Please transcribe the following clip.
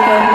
Michael.